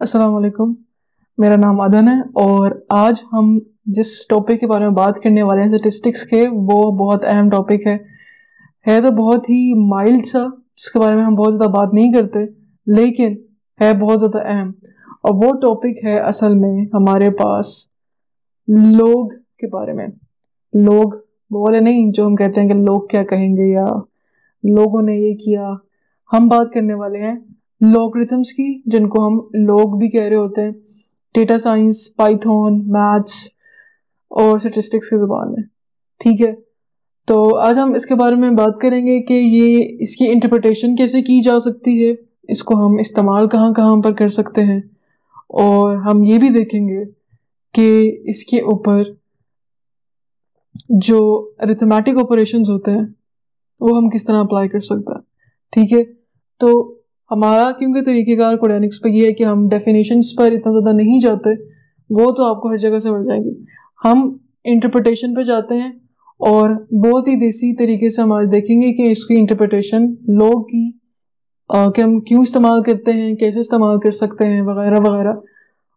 अस्सलाम वालेकुम मेरा नाम अदन है और आज हम जिस टॉपिक के बारे में बात करने वाले हैं स्टेटिस्टिक्स के, वो बहुत अहम टॉपिक है। है तो बहुत ही माइल्ड सा, जिसके बारे में हम बहुत ज़्यादा बात नहीं करते, लेकिन है बहुत ज़्यादा अहम। और वो टॉपिक है असल में हमारे पास लोग के बारे में। लोग बोले नहीं जो हम कहते हैं कि लोग क्या कहेंगे या लोगों ने ये किया। हम बात करने वाले हैं लॉगरिथम्स की, जिनको हम लोग भी कह रहे होते हैं डेटा साइंस पाइथन मैथ्स और स्टेटिस्टिक्स की ज़ुबान में। ठीक है? तो आज हम इसके बारे में बात करेंगे कि ये, इसकी इंटरप्रटेशन कैसे की जा सकती है, इसको हम इस्तेमाल कहाँ कहाँ पर कर सकते हैं, और हम ये भी देखेंगे कि इसके ऊपर जो अरिथमेटिक ऑपरेशंस होते हैं, वो हम किस तरह अप्लाई कर सकते हैं। ठीक है? तो हमारा क्योंकि तरीक़ेकार कोडेनिक्स पर यह है कि हम डेफिनेशंस पर इतना ज़्यादा नहीं जाते, वो तो आपको हर जगह से मिल जाएँगी। हम इंटरप्रटेशन पर जाते हैं और बहुत ही देसी तरीके से हम आज देखेंगे कि इसकी इंटरप्रटेशन लोग की कि हम क्यों इस्तेमाल करते हैं, कैसे इस्तेमाल कर सकते हैं, वगैरह वगैरह,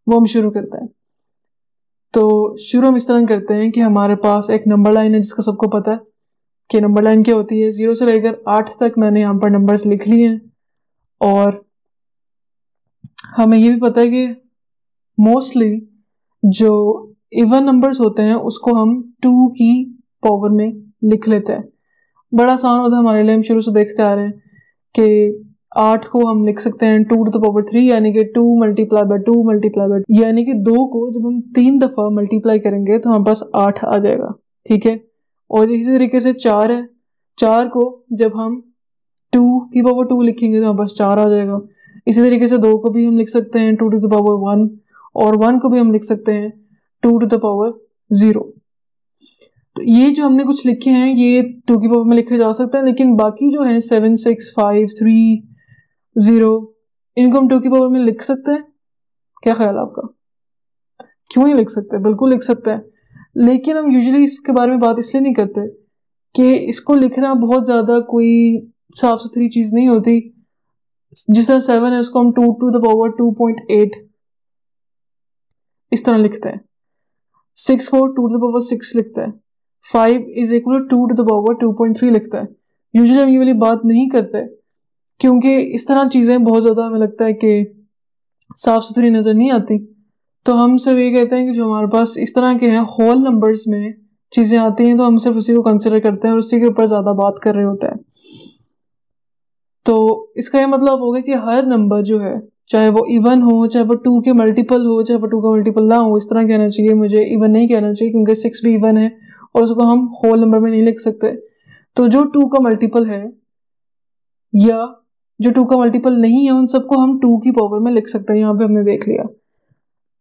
वो हम शुरू करते हैं। तो शुरू हम इस तरह करते हैं कि हमारे पास एक नंबर लाइन है जिसका सबको पता है, कि नंबर लाइन क्या होती है? ज़ीरो से लेकर आठ तक मैंने यहाँ पर नंबर्स लिख लिए हैं। और हमें ये भी पता है कि मोस्टली जो इवन नंबर्स होते हैं, उसको हम टू की पावर में लिख लेते हैं। बड़ा आसान होता है हमारे लिए, हम शुरू से देखते आ रहे हैं कि आठ को हम लिख सकते हैं two to the power three यानी कि two multiply by two multiply by यानी कि दो को जब हम तीन दफ़ा मल्टीप्लाई करेंगे तो हमारे पास आठ आ जाएगा। ठीक है? और इसी तरीके से चार है। चार को जब हम टू की पावर टू लिखेंगे तो हमारे पास चार आ जाएगा। इसी तरीके से दो को भी हम लिख सकते हैं two to the power one और वन को भी हम लिख सकते हैं two to the power zero तो ये जो हमने कुछ लिखे हैं, ये टू की पावर में लिखे जा सकते हैं, लेकिन बाकी जो है seven six five three zero इनको हम टू की पावर में लिख सकते हैं। क्या ख्याल आपका? क्यों नहीं लिख सकते? बिल्कुल लिख सकते हैं। लेकिन हम यूजुअली इसके बारे में बात इसलिए नहीं करते कि इसको लिखना बहुत ज़्यादा कोई साफ़ सुथरी चीज़ नहीं होती। जिस तरह सेवन है, उसको हम two to the power to point eight इस तरह लिखते हैं। सिक्स को to to the power six लिखता है। Five is equal to to the power to point three लिखता है। यूजली हम ये वाली बात नहीं करते, क्योंकि इस तरह चीज़ें बहुत ज़्यादा हमें लगता है कि साफ़ सुथरी नज़र नहीं आती। तो हम सिर्फ़ ये कहते हैं कि जो हमारे पास इस तरह के हैं होल नंबर्स में चीज़ें आती हैं तो हम सिर्फ़ उसी को कंसिडर करते हैं और उसी के ऊपर ज़्यादा बात कर रहे होते हैं। इसका ये मतलब हो गया कि हर नंबर जो है, चाहे वो इवन हो, चाहे वो टू के मल्टीपल हो, चाहे वो टू का मल्टीपल ना हो, इस तरह कहना चाहिए, मुझे इवन नहीं कहना चाहिए क्योंकि सिक्स भी इवन है और उसको हम होल नंबर में नहीं लिख सकते। तो जो टू का मल्टीपल है, या जो टू का मल्टीपल नहीं है, उन सबको हम टू की पावर में लिख सकते हैं, यहाँ पे हमने देख लिया।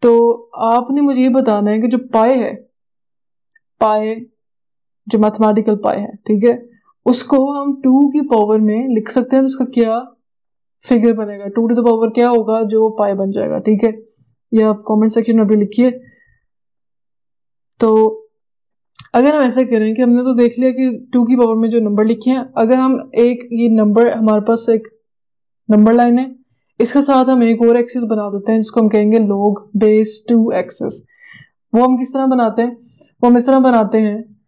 तो आपने मुझे ये बताना है कि जो पाए है पाए जो मैथमेटिकल पाए है, ठीक है? उसको हम टू की पावर में लिख सकते हैं तो उसका क्या फिगर बनेगा? टू टू द पावर क्या होगा जो पाई बन जाएगा? ठीक है? ये आप कमेंट सेक्शन में अभी लिखिए। तो अगर हम ऐसा करें कि हमने तो देख लिया कि टू की पावर में जो नंबर लिखे हैं, अगर हम एक, ये नंबर हमारे पास एक नंबर लाइन है, इसके साथ हम एक और एक्सिस बना देते हैं जिसको हम कहेंगे लोग बेस टू एक्सिस वो हम किस तरह बनाते हैं? वो हम इस तरह बनाते हैं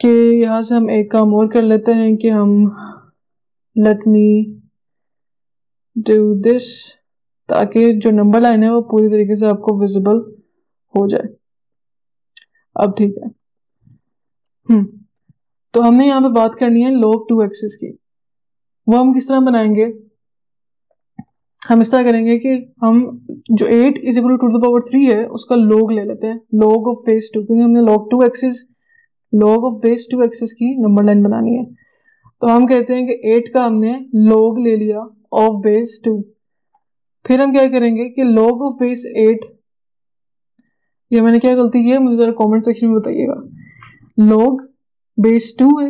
कि यहाँ से हम एक काम और कर लेते हैं कि हम लेट मी डू दिस ताकि जो नंबर लाइन है वो पूरी तरीके से आपको विजिबल हो जाए। अब ठीक है। हम्म तो हमने यहाँ पे बात करनी है लॉग टू एक्सिस की। वो हम किस तरह बनाएँगे? हम इस तरह करेंगे कि हम जो eight is equal to the power three है, उसका लॉग ले लेते हैं। लॉग ऑफ़ बेस टू क्योंकि हमने log two axis log of base two axis की नंबर लाइन बनानी है। तो हम कहते हैं कि एट का हमने लॉग ले लिया ऑफ़ बेस टू फिर हम क्या करेंगे कि लॉग ऑफ़ बेस एट ये मैंने क्या गलती की है, मुझे ज़रा कमेंट सेक्शन में बताइएगा। लॉग बेस टू है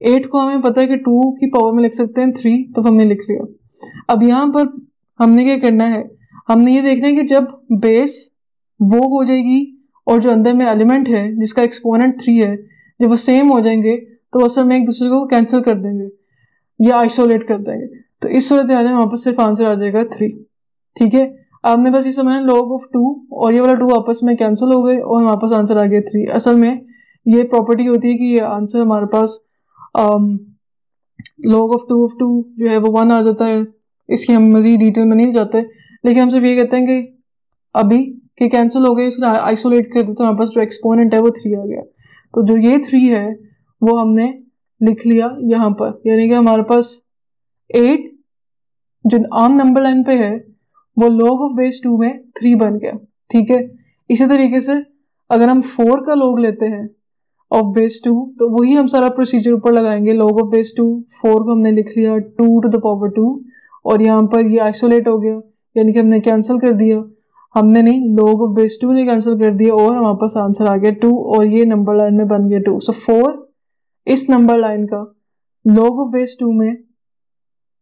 एट को हमें पता है कि टू की पावर में लिख सकते हैं थ्री तो हमने लिख लिया। अब यहाँ पर हमने क्या करना है, हमने ये देखना है कि जब बेस वो हो जाएगी और जो अंदर में एलिमेंट है, जिसका एक्सपोनेंट थ्री है जब वो सेम हो जाएँगे तो असल में एक दूसरे को कैंसिल कर देंगे या आइसोलेट कर देंगे। तो इस सूरत हाल में वहाँ पर सिर्फ़ आंसर आ जाएगा थ्री ठीक है? आपने बस ये समझना लॉग ऑफ़ टू और ये वाला टू आपस में कैंसिल हो गए और हमारे पास आंसर आ गया थ्री असल में ये प्रॉपर्टी होती है कि ये आंसर हमारे पास log of two of two जो है वो वन आ जाता है। इसकी हम मजीद डिटेल में नहीं जाते। लेकिन हम सिर्फ़ ये कहते हैं कि अभी कि कैंसिल हो गए, इसको आइसोलेट कर देते तो हमारे पास जो एक्सपोनेंट है वो थ्री आ गया। तो जो ये थ्री है, वो हमने लिख लिया यहाँ पर। यानी कि हमारे पास एट जो आम नंबर लाइन पे है, वो लॉग ऑफ़ बेस टू में थ्री बन गया। ठीक है? इसी तरीके से अगर हम फोर का लॉग लेते हैं ऑफ़ बेस टू तो वही हम सारा प्रोसीजर ऊपर लगाएँगे। Log of base two four को हमने लिख लिया two to the power two और यहाँ पर ये आइसोलेट हो गया। यानी कि हमने कैंसिल कर दिया। हमने नहीं, लोग ऑफ़ बेस टू ने कैंसिल कर दिया और हमारे पास आंसर आ गया टू और ये नंबर लाइन में बन गया टू सो फोर इस नंबर लाइन का लोग ऑफ़ बेस टू में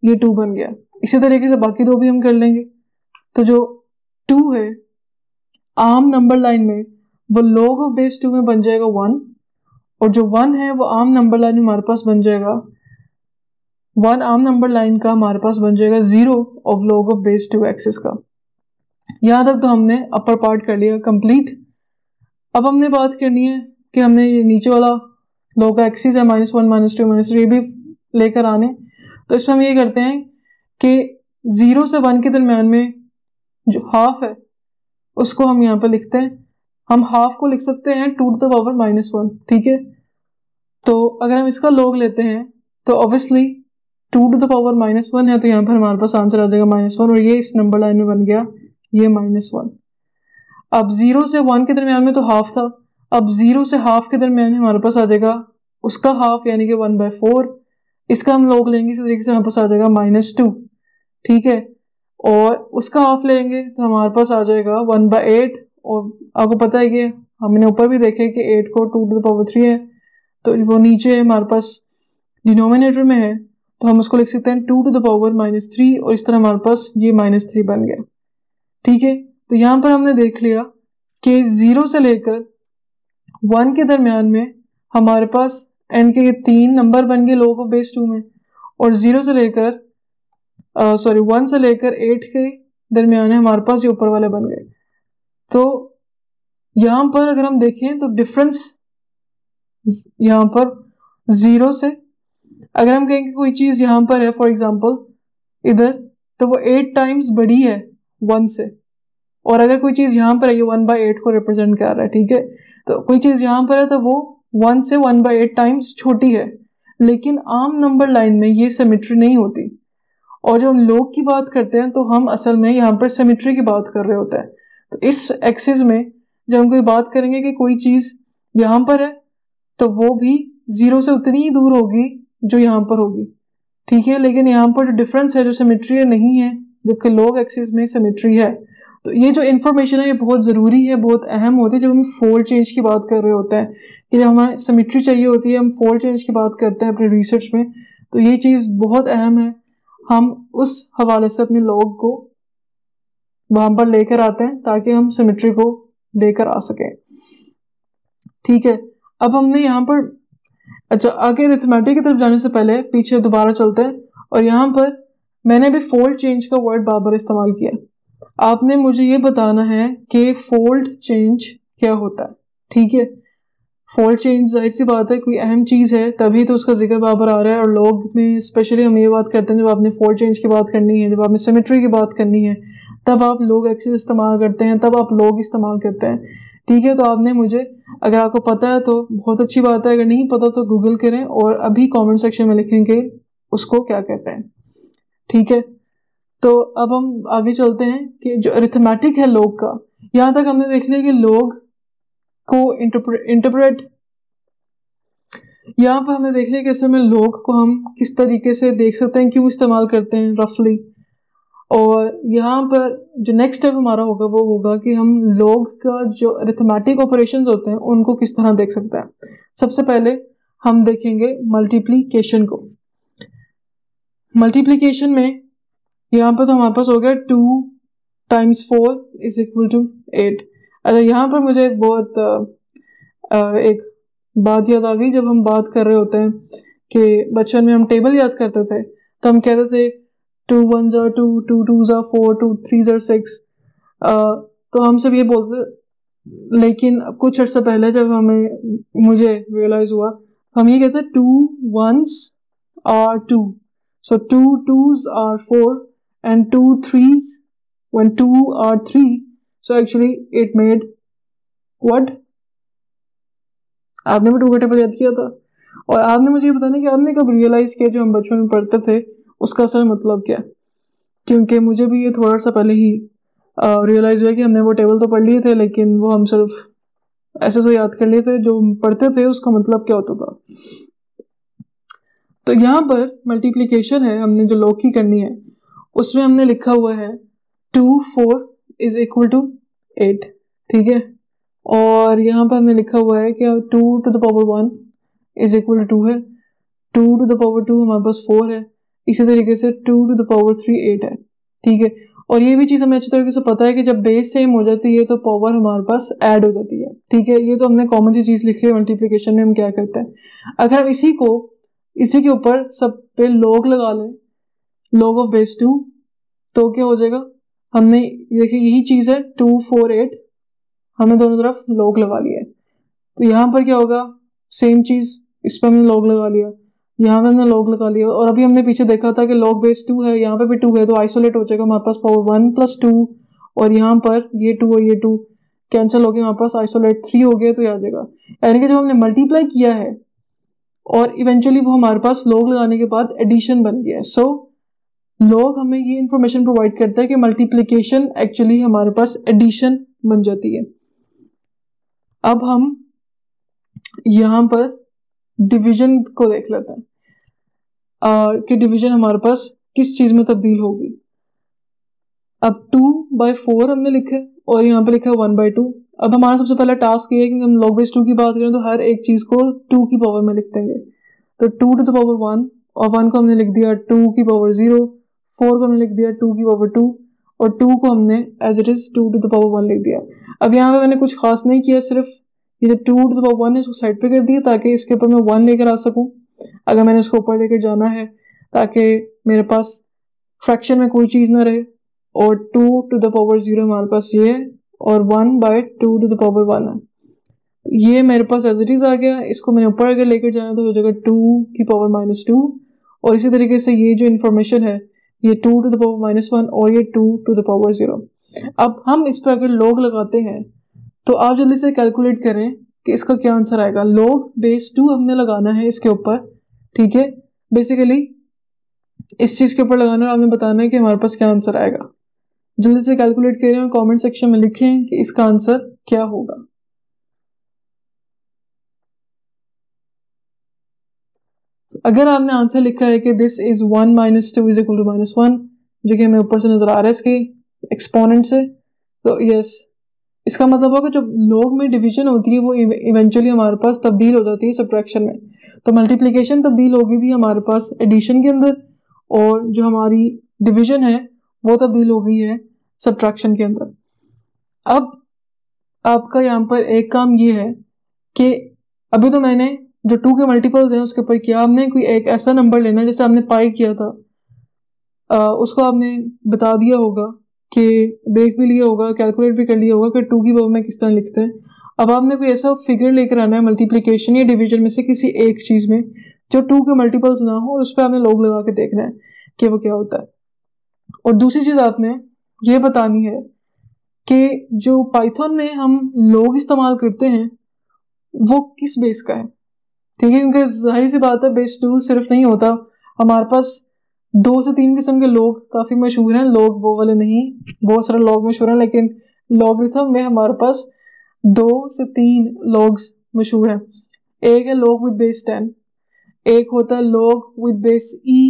ये टू बन गया. इसी तरीके से बाकी दो भी हम कर लेंगे. तो जो टू है, आम नंबर लाइन में वो लोग ऑफ़ बेस टू में बन जाएगा वन और जो वन है वो आम नंबर लाइन में हमारे पास बन जाएगा वन आम नंबर लाइन का हमारे पास बन जाएगा zero of log of base two axis का. यहाँ तक तो हमने अपर पार्ट कर लिया कंप्लीट अब हमने बात करनी है कि हमने ये नीचे वाला लॉग एक्सिस है minus one minus two minus three भी लेकर आने। तो इसमें हम ये करते हैं कि ज़ीरो से वन के दरम्यान में जो हाफ़ है, उसको हम यहाँ पर लिखते हैं। हम हाफ़ को लिख सकते हैं two the power minus one ठीक है? तो अगर हम इसका लोग लेते हैं तो obviously two to the power minus one है तो यहाँ पर हमारे पास आंसर आ जाएगा माइनस वन और ये इस नंबर लाइन में बन गया। ये माइनस वन अब ज़ीरो से वन के दरमियान में तो हाफ़ था. अब ज़ीरो से हाफ़ के दरमियान हमारे पास आ जाएगा उसका हाफ़ यानी कि वन बाय फोर इसका हम लोग लेंगे, इसी तरीके से हमारे पास आ जाएगा माइनस टू ठीक है? और उसका हाफ़ लेंगे तो हमारे पास आ जाएगा वन बाई एट और आपको पता है कि हमने ऊपर भी देखे कि एट को टू टू पावर थ्री है. तो वो नीचे हमारे पास डिनोमिनेटर में है. तो हम उसको लिख सकते हैं two to the power minus three और इस तरह हमारे पास ये माइनस थ्री बन गया। ठीक है? तो यहाँ पर हमने देख लिया कि ज़ीरो से लेकर वन के दरमियान में हमारे पास एन के तीन नंबर बन गए लोग बेस टू में। और ज़ीरो से लेकर सॉरी वन से लेकर एट के दरमियान हमारे पास ये ऊपर वाले बन गए। तो यहाँ पर अगर हम देखें तो डिफरेंस यहाँ पर ज़ीरो से, अगर हम कहें कि कोई चीज़ यहाँ पर है फॉर एग्ज़ाम्पल इधर तो वो एट टाइम्स बड़ी है। वन से। और अगर कोई चीज़ यहाँ पर है, ये वन बाई एट को रिप्रेजेंट कर रहा है, ठीक है? तो कोई चीज़ यहाँ पर है तो वो वन से वन बाई एट टाइम्स छोटी है। लेकिन आम नंबर लाइन में ये सिमेट्री नहीं होती। और जब हम लोग की बात करते हैं तो हम असल में यहाँ पर सेमिट्री की बात कर रहे होते हैं। तो इस एक्सिस में जब हम कोई बात करेंगे कि कोई चीज़ यहाँ पर है तो वो भी ज़ीरो से उतनी ही दूर होगी जो यहाँ पर होगी। ठीक है? लेकिन यहाँ पर जो डिफरेंस है, जो सेमिट्री नहीं है। जबकि लोग एक्सिस में सेमिट्री है। तो ये जो इन्फॉर्मेशन है, ये बहुत ज़रूरी है, बहुत अहम होती है जब हम फोल्ड चेंज की बात कर रहे होते हैं कि जब हमें सेमिट्री चाहिए होती है, हम फोल्ड चेंज की बात करते हैं अपने रिसर्च में तो ये चीज़ बहुत अहम है। हम उस हवाले से अपने लोग को वहाँ पर लेकर आते हैं ताकि हम सिमेट्री को लेकर आ सकें। ठीक है, अब हमने यहाँ पर अच्छा आगे रिथमेटिक की तरफ़ जाने से पहले पीछे दोबारा चलते हैं और यहाँ पर मैंने अभी फोल्ड चेंज का वर्ड बार बार इस्तेमाल किया आपने मुझे ये बताना है कि फोल्ड चेंज क्या होता है, ठीक है? फोल्ड चेंज ज़ाहिर सी बात है, कोई अहम चीज़ है, तभी तो उसका ज़िक्र बाबर आ रहा है और लोग में स्पेशली हम ये बात करते हैं जब आपने फोल्ड चेंज की बात करनी है, जब आपने सिमेट्री की बात करनी है, तब आप लोग एक्सेस इस्तेमाल करते हैं, तब आप लोग इस्तेमाल करते हैं, ठीक है? तो आपने मुझे, अगर आपको पता है तो बहुत अच्छी बात है, अगर नहीं पता तो गूगल करें और अभी कमेंट सेक्शन में लिखेंगे उसको क्या कहते हैं। ठीक है? तो अब हम आगे चलते हैं कि जो अरिथमेटिक है लोग का, यहाँ तक हमने देख लिया कि लोग को इंटरप्रेट यहाँ पर हमें देख लिया कि ऐसे में लोग को हम किस तरीके से देख सकते हैं, क्यों इस्तेमाल करते हैं रफली और यहाँ पर जो नेक्स्ट स्टेप हमारा होगा, वो होगा कि हम लोग का जो अरिथमेटिक ऑपरेशन होते हैं, उनको किस तरह देख सकते हैं? सबसे पहले हम देखेंगे मल्टीप्लीकेशन को। मल्टीप्लीकेशन में यहाँ पर तो हमारे पास हो गया two times four is equal to eight अच्छा यहाँ पर मुझे एक बहुत एक बात याद आ गई जब हम बात कर रहे होते हैं कि बचपन में हम टेबल याद करते थे तो हम कहते थे टू वन ज़ा टू टू टू ज़ा फोर टू थ्री ज़ा सिक्स तो हम सब ये बोलते लेकिन कुछ अर्सा पहले जब हमें, मुझे रियलाइज़ हुआ तो हम ये कहते two ones are two so two twos are four and two threes when two are three, so actually it made what? आपने भी टू का टेबल याद किया था? और आपने मुझे ये बताना कि आपने कब रियलाइज़ किया जो हम बचपन में पढ़ते थे, उसका असल मतलब क्या? क्योंकि मुझे भी ये थोड़ा सा पहले ही रियलाइज़ हुआ कि हमने वो टेबल तो पढ़ लिए थे, लेकिन वो हम सिर्फ़ ऐसे से याद कर लिए थे, जो पढ़ते थे, उसका मतलब क्या होता था? तो यहाँ पर मल्टीप्लीकेशन है, हमने जो लॉग की करनी है, उसमें हमने लिखा हुआ है two four is equal to eight ठीक है? और यहाँ पर हमने लिखा हुआ है कि two to the power one is equal to two है। Two to the power two हमारे पास फोर है। इसी तरीके से two to the power three eight है, ठीक है? और ये भी चीज़ हमें अच्छी तरीके से पता है कि जब बेस सेम हो जाती है तो पावर हमारे पास ऐड हो जाती है, ठीक है? ये तो हमने कॉमन सी चीज़ लिखी है मल्टीप्लीकेशन में हम क्या करते हैं? अगर हम इसी को इसी के ऊपर सब पे लोग लगा लें। लॉग ऑफ़ बेस टू तो क्या हो जाएगा? हमने, देखिए, यही चीज़ है टू फोर एट हमने दोनों तरफ़ लॉग लगा लिया है। तो यहाँ पर क्या होगा? सेम चीज़, इस पर हमने लॉग लगा लिया। यहाँ पे हमने लॉग लगा लिया। और अभी हमने पीछे देखा था कि लॉग बेस टू है, यहाँ पे भी टू है तो आइसोलेट हो जाएगा। हमारे पास पावर वन प्लस टू और यहाँ पर ये टू और ये टू कैंसिल हो गया, हमारे पास आइसोलेट थ्री हो गया तो ये आ जाएगा। यानी कि जब हमने मल्टीप्लाई किया है और इवेंचुअली वो हमारे पास लॉग लगाने के बाद एडिशन बन गया है। सो so, लॉग हमें ये इंफॉर्मेशन प्रोवाइड करता है कि मल्टीप्लीकेशन एक्चुअली हमारे पास एडिशन बन जाती है। अब हम यहाँ पर डिवीज़न को देख लेते हैं। कि डिवीज़न हमारे पास किस चीज़ में तब्दील होगी। अब टू बाई फोर हमने लिखा है और यहाँ पे लिखा है वन बाई टू अब हमारा सबसे पहला टास्क ये है कि हम लॉग बेस टू की बात करें तो हर एक चीज़ को टू की पावर में लिख देंगे। तो two to the power one और वन को हमने लिख दिया टू की पावर ज़ीरो फोर को हमने लिख दिया टू की पावर टू और टू को हमने as it is two to the power one लिख दिया। अब यहाँ पे मैंने कुछ खास नहीं किया, सिर्फ़ ये जो two to the power one है उसको साइड पे कर दिया ताकि इसके ऊपर मैं वन लेकर आ सकूँ। अगर मैंने इसको ऊपर लेकर जाना है ताकि मेरे पास फ्रैक्शन में कोई चीज़ ना रहे और two to the power zero हमारे पास ये है और one by two to the power one है। ये मेरे पास एज इट इज़ आ गया। इसको मैंने ऊपर अगर लेकर जाना तो हो जाएगा टू की पावर माइनस टू और इसी तरीके से ये जो इन्फॉर्मेशन है, ये two to the power minus one और ये two to the power zero अब हम इस पर अगर लॉग लगाते हैं तो आप जल्दी से कैलकुलेट करें कि इसका क्या आंसर आएगा। लॉग बेस टू हमने लगाना है इसके ऊपर, ठीक है? बेसिकली इस चीज़ के ऊपर लगाना और हमें बताना है कि हमारे पास क्या आंसर आएगा। जल्दी से कैलकुलेट करें और कमेंट सेक्शन में लिखें कि इसका आंसर क्या होगा। अगर आपने आंसर लिखा है कि this is one minus two is equal to minus one जो कि हमें ऊपर से नज़र आ रहा है इसके एक्सपोनेंट से तो यस इसका मतलब होगा जब लोग में डिवीज़न होती है, वो इवेंचुअली हमारे पास तब्दील हो जाती है सब्ट्रैक्शन में। तो मल्टीप्लिकेशन तब्दील हो गई थी हमारे पास एडिशन के अंदर, और जो हमारी डिवीज़न है वो तब्दील हो गई है सब्ट्रैक्शन के अंदर। अब आपका यहाँ पर एक काम ये है कि अभी तो मैंने जो टू के मल्टीपल्स हैं उसके ऊपर किया आपने कोई एक ऐसा नंबर लेना जैसे आपने पाई किया था। आ, उसको आपने बता दिया होगा कि देख भी लिया होगा कैलकुलेट भी कर लिया होगा कि टू की पावर में किस तरह लिखते हैं। अब आपने कोई ऐसा फिगर लेकर आना है मल्टीप्लीकेशन या डिवीज़न में से किसी एक चीज़ में जो टू के मल्टीपल्स ना हो और उस पर आपने लोग लगा के देखना है कि वो क्या होता है। और दूसरी चीज़ आपने ये बतानी है कि जो पाइथन में हम लोग इस्तेमाल करते हैं, वो किस बेस का है? ठीक है, क्योंकि ज़ाहिर सी बात है बेस टू सिर्फ़ नहीं होता। हमारे पास दो से तीन किस्म के लोग काफ़ी मशहूर हैं। लोग वो वाले नहीं, बहुत सारे लोग मशहूर हैं, लेकिन लॉगरिथम में हमारे पास दो से तीन लॉग्स मशहूर हैं। एक है लॉग विद बेस टेन एक होता है लॉग विद बेस ई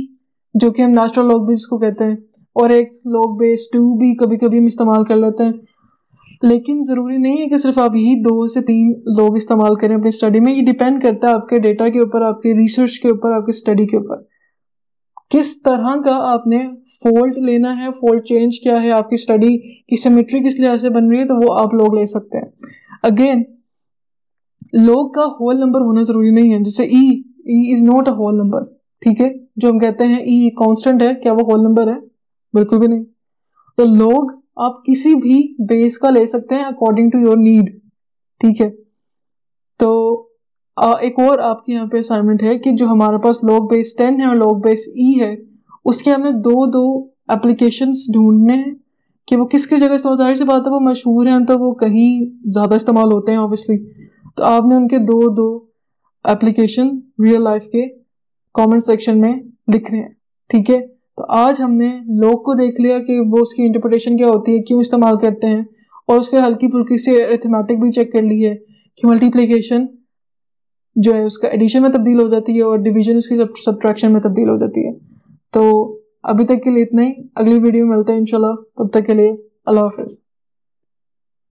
जो कि हम नेचुरल लॉग भी इसको कहते हैं। और एक लोग बेस टू भी कभी कभी हम इस्तेमाल कर लेते हैं। लेकिन ज़रूरी नहीं है कि सिर्फ़ आप यही दो से तीन लोग इस्तेमाल करें अपनी स्टडी में। ये डिपेंड करता है आपके डेटा के ऊपर, आपके रिसर्च के ऊपर, आपके स्टडी के ऊपर। किस तरह का आपने फोल्ड लेना है फोल्ड चेंज क्या है, आपकी स्टडी की सिमेट्री किस लिहाज से बन रही है तो वो आप लोग ले सकते हैं। अगेन लोग का होल नंबर होना ज़रूरी नहीं है। जैसे e e is not a whole number ठीक है? जो हम कहते हैं ई e कांस्टेंट है, क्या वो होल नंबर है? बिल्कुल भी नहीं। तो लोग आप किसी भी बेस का ले सकते हैं अकॉर्डिंग टू योर नीड ठीक है? तो आ, एक और आपके यहाँ पे असाइनमेंट है कि जो हमारे पास लॉग बेस टेन है और लॉग बेस ई है उसके हमने दो दो एप्लीकेशन ढूँढने हैं कि वो किस किस जगह इस्तेमाल ज़ाहिर सी बात है वो मशहूर हैं तो वो कहीं ज़्यादा इस्तेमाल होते हैं ऑब्वियसली तो आपने उनके दो दो एप्लीकेशन रियल लाइफ के कमेंट सेक्शन में लिख रहे हैं ठीक है? तो आज हमने लोग को देख लिया कि वो उसकी इंटरप्रिटेशन क्या होती है, क्यों इस्तेमाल करते हैं, और उसके हल्की फुल्की से अर्थमेटिक भी चेक कर ली है कि मल्टीप्लीकेशन जो है उसका एडिशन में तब्दील हो जाती है और डिवीज़न उसकी सब्ट्रैक्शन में तब्दील हो जाती है। तो अभी तक के लिए इतना ही। अगली वीडियो में मिलते हैं, इंशाल्लाह। तब तक के लिए अल्लाह हाफिज़।